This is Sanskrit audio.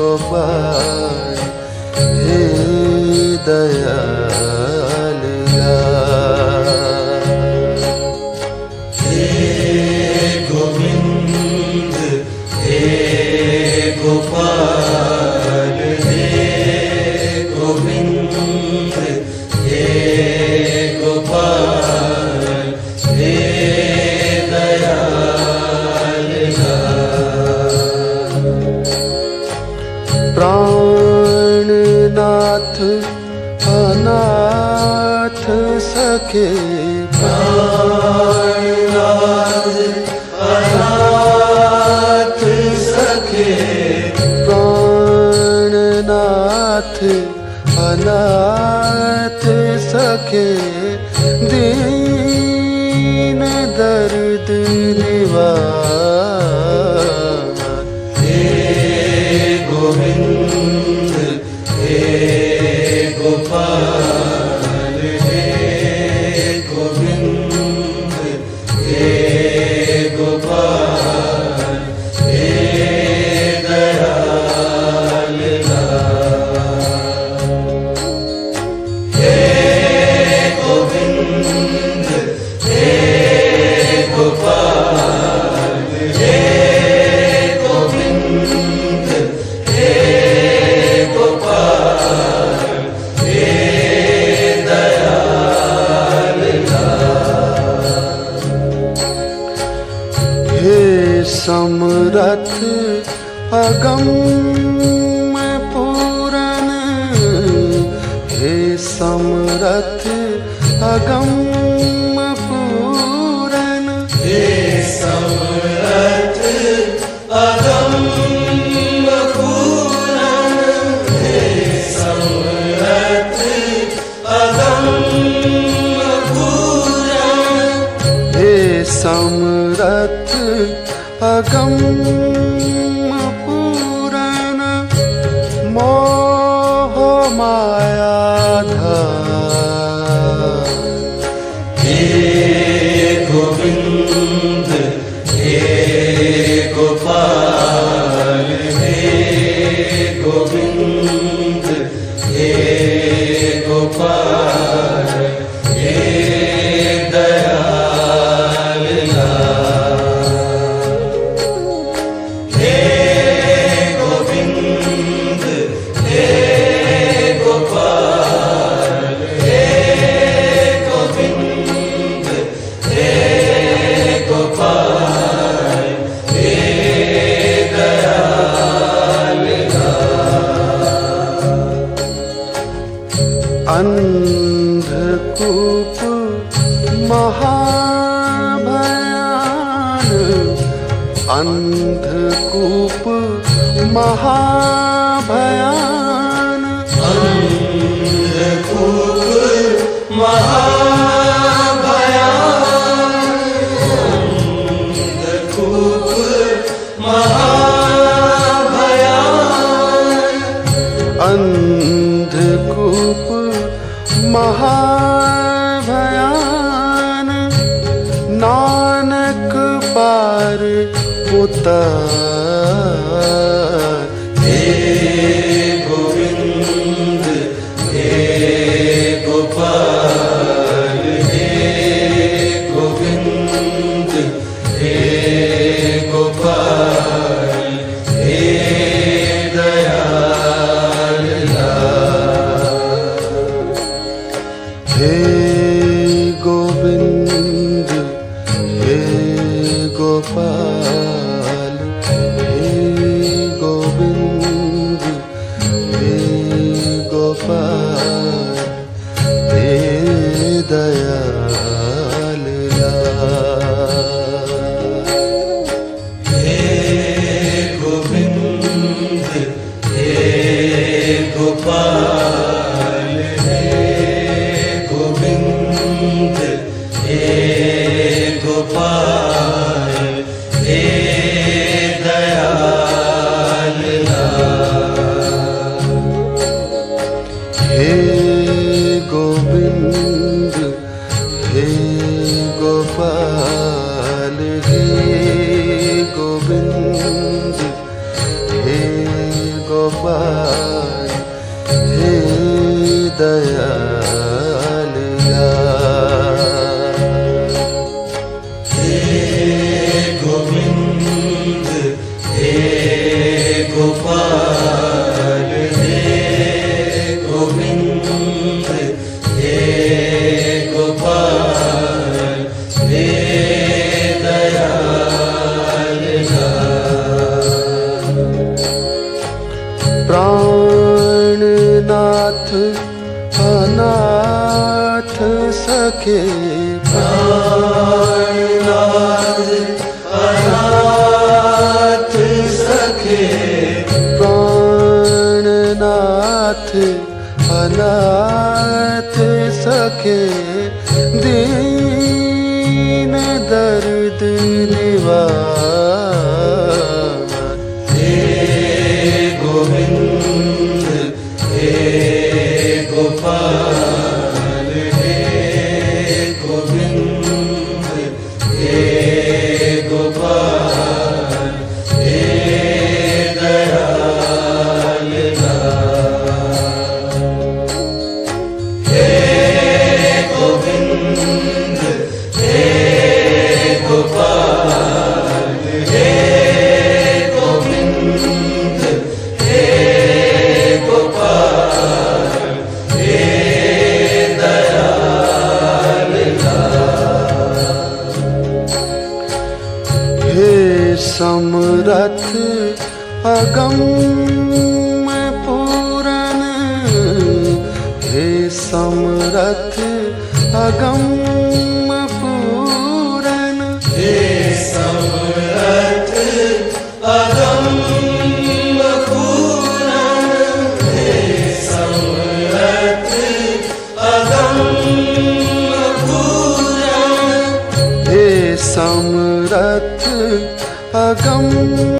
coba केनाथ अनाथ सखे कर्णनाथ अनाथ सखे दीन दर्दब अथ अगम पूरन। हे समरथ अगम पूरन। हे समरथ अगम समरथ अगम अन्धकूप महाभयान। अन्धकूप महाभयान। उतर पार हे दयाल। हे गोविंद। हे गोपाल। Akbar अनाथ सखे कर्णनाथ अनाथ सखे दीन दर्द निवा गम में हे समरथ अगम।